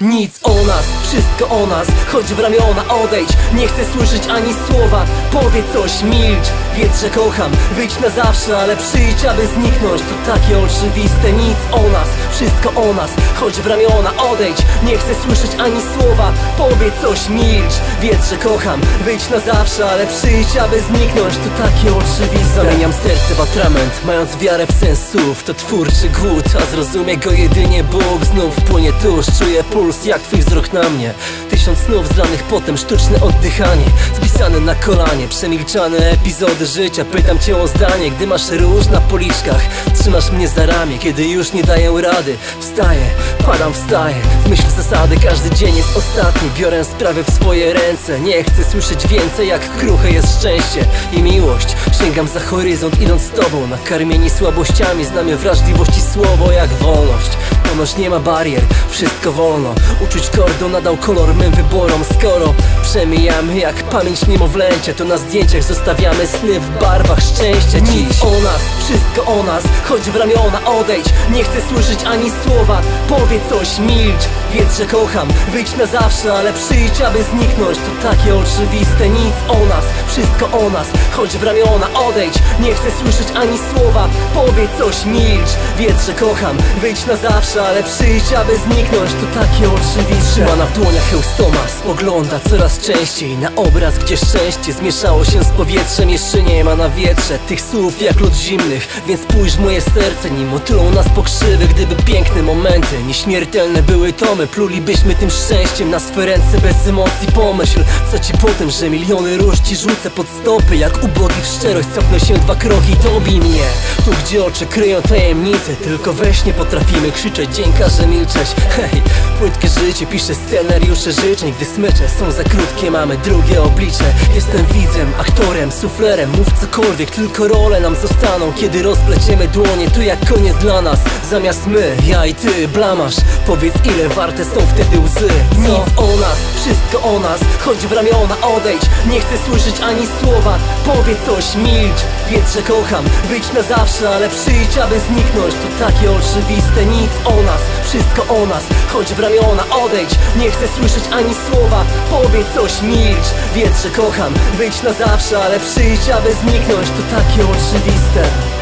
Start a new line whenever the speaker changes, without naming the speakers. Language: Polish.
Nic o nas, wszystko o nas. Chodź w ramiona, odejdź. Nie chcę słyszeć ani słowa. Powiedz coś, milcz. Wiedz, że kocham, wyjdź na zawsze Ale przyjdź, aby zniknąć. To takie oczywiste, nic o nas Wszystko o nas, chodź w ramiona, odejdź. Nie chcę słyszeć ani słowa. Powiedz coś, milcz. Wiedz, że kocham, wyjdź na zawsze Ale przyjdź, aby zniknąć. To takie oczywiste. Zamieniam serce w atrament Mając wiarę w sens słów To twórczy głód, a zrozumie go jedynie Bóg. Znów płynie tuż, czuję puls puls jak twój wzrok na mnie. Tysiąc snów zlanych potem, sztuczne oddychanie. Spisane na kolanie, przemilczane epizody życia. Pytam cię o zdanie, gdy masz róż na policzkach. Trzymasz mnie za ramię, kiedy już nie daję rady. Wstaję, padam, wstaję. W myśl zasady, każdy dzień jest ostatni. Biorę sprawę w swoje ręce. Nie chcę słyszeć więcej, jak kruche jest szczęście I miłość. Sięgam za horyzont, idąc z tobą. Nakarmieni słabościami, znamy wrażliwości słowo jak wolność Ponoć nie ma barier, wszystko wolno. Uczuć kordo nadał kolor mym wyborom. Skoro przemijamy jak pamięć niemowlęcie To na zdjęciach zostawiamy sny w barwach szczęścia Dziś. Nic. O nas, wszystko o nas Chodź w ramiona, odejdź. Nie chcę słyszeć ani słowa Powiedz coś, milcz. Wiedz, że kocham, wyjdź na zawsze Ale przyjdź, aby zniknąć. To takie oczywiste, nic o nas Wszystko o nas, chodź w ramiona, odejdź. Nie chcę słyszeć ani słowa Powiedz coś, milcz. Wiedz, że kocham, wyjdź na zawsze Ale przyjdź, aby zniknąć. To takie oczywiste. Trzymana w dłoniach Eustoma Spogląda coraz częściej na obraz Gdzie szczęście zmieszało się z powietrzem. Jeszcze nie ma na wietrze tych słów jak lód zimnych Więc spójrz moje serce Nim otulą nas pokrzywy. Gdyby piękne momenty, nieśmiertelne były to my Plulibyśmy tym szczęściem na swe ręce bez emocji. Pomyśl, co ci potem, że miliony róż ci rzucę pod stopy Jak ubogi w szczerość cofnę się dwa kroki. Dobij mnie, tu gdzie oczy kryją tajemnice Tylko we śnie potrafimy krzyczeć. Dzień każe milczeć, hej Płytkie życie, piszę scenariusze życzeń Gdy smycze są za krótkie, mamy drugie oblicze. Jestem widzem, aktorem, suflerem Mów cokolwiek, tylko role nam zostaną. Kiedy rozpleciemy dłonie, to jak koniec dla nas. Zamiast my, ja i ty, blamasz. Powiedz ile warte są wtedy łzy? Nic o nas, wszystko o nas. Chodź w ramiona, odejdź. Nie chcę słyszeć ani słowa. Powiedz coś, milcz. Wiedz, że kocham, wyjdź na zawsze Ale przyjdź, aby zniknąć. To takie oczywiste, nic o nas Wszystko o nas, chodź w ramiona, odejdź. Nie chcę słyszeć ani słowa. Powiedz coś, milcz. Wiedz, że kocham, wyjdź na zawsze Ale przyjdź, aby zniknąć To takie oczywiste